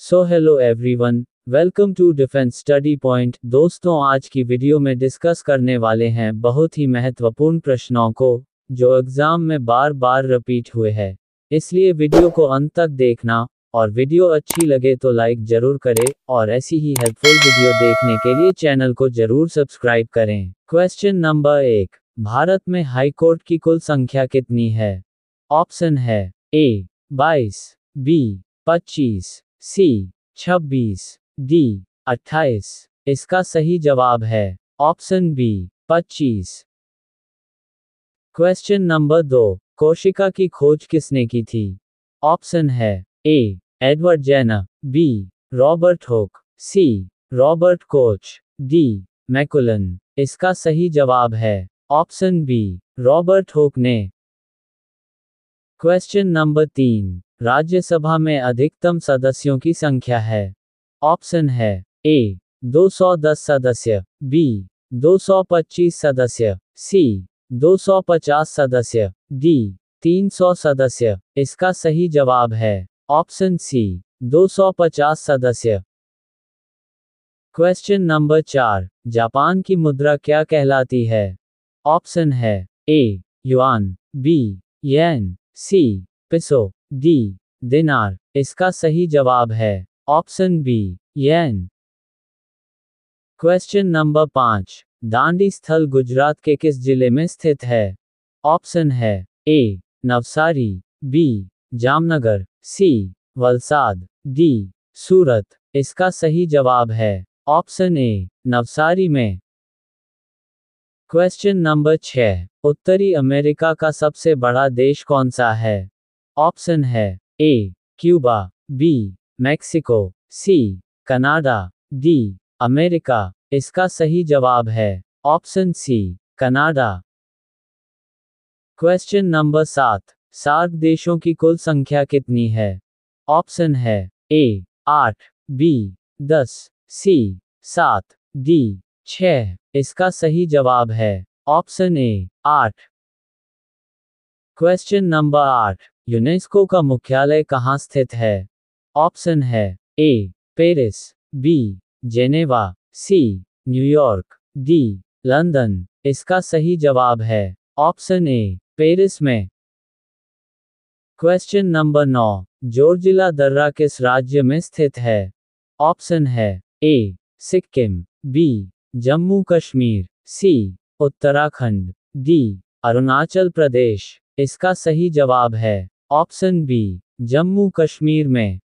So hello everyone welcome to defence study point दोस्तों, आज की वीडियो में डिस्कस करने वाले हैं बहुत ही महत्वपूर्ण प्रश्नों को, जो एग्ज़ाम में बार बार रिपीट हुए हैं। इसलिए वीडियो को अंत तक देखना, और वीडियो अच्छी लगे तो लाइक ज़रूर करें, और ऐसी ही हेल्पफुल वीडियो देखने के लिए चैनल को ज़रूर सब्सक्राइब करें। क्वेश्चन नंबर एक, भारत में हाई कोर्ट की कुल संख्या कितनी है? ऑप्शन है ए बाईस बी पच्चीस सी, छब्बीस, डी, अट्ठाईस, इसका सही जवाब है, ऑप्शन बी, पच्चीस। क्वेश्चन नंबर दो, कोशिका की खोज किसने की थी? ऑप्शन है, A, Edward Jenner B, Robert Hooke, C, Robert Koch, D, McCullen, इसका सही जवाब है, ऑप्शन बी, रॉबर्ट होक ने। क्वेश्चन नंबर तीन राज्यसभा में अधिकतम सदस्यों की संख्या है। ऑप्शन है, ए 210 सदस्य, बी 225 सदस्य, सी 250 सदस्य, डी 300 सदस्य। इसका सही जवाब है, ऑप्शन सी 250 सदस्य। क्वेश्चन नंबर चार, जापान की मुद्रा क्या कहलाती है? ऑप्शन है, ए, युआन, बी, येन, सी, पिसो। डी दिनार इसका सही जवाब है। Option B yen question number पाँच. दांडी स्थल गुजरात के किस ज़िले में स्थित है? ऑप्शन है A Navsari B Jamnagar C Valsad D Surat. इसका सही जवाब है। ऑप्शन ए नवसारी में। क्वेश्चन नंबर छह उत्तरी अमेरिका का सबसे बड़ा देश कौन सा है? ऑप्शन है A, Cuba, B, Mexico, C, Canada, D, America. इसका सही जवाब है option C, Canada. Question number सात, सार्क देशों की कुल संख्या कितनी है? ऑप्शन है ए, आठ, बी, दस, सी, सात, डी छ इसका सही जवाब है ऑप्शन ए, आठ। क्वेश्चन नंबर आठ यूनेस्को का मुख्यालय कहाँ स्थित है? ऑप्शन है, A, Paris, B, Geneva, C New York D, London. इसका सही जवाब है, ऑप्शन ए, पेरिस में। क्वेश्चन नंबर नौ, जोरजिला दर्रा किस राज्य में स्थित है? ऑप्शन है, A, Sikkim, B, Jammu Kashmir, C, Uttarakhand, D, Arunachal Pradesh. इसका सही जवाब है, ऑप्शन बी, जम्मू कश्मीर में।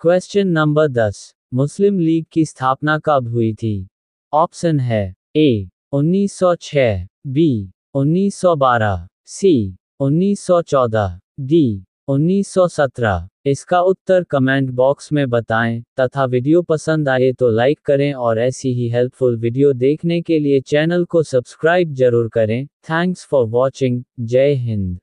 क्वेश्चन नंबर दस, मुस्लिम लीग की स्थापना कब हुई थी? ऑप्शन है ए 1906 बी 1912 सी 1914 डी 1917 इसका उत्तर कमेंट बॉक्स में बताएँ, तथा वीडियो पसंद आए तो लाइक करें और ऐसी ही हेल्पफुल वीडियो देखने के लिए चैनल को सब्सक्राइब ज़रूर करें। थैंक्स फॉर वॉचिंग, जय हिंद।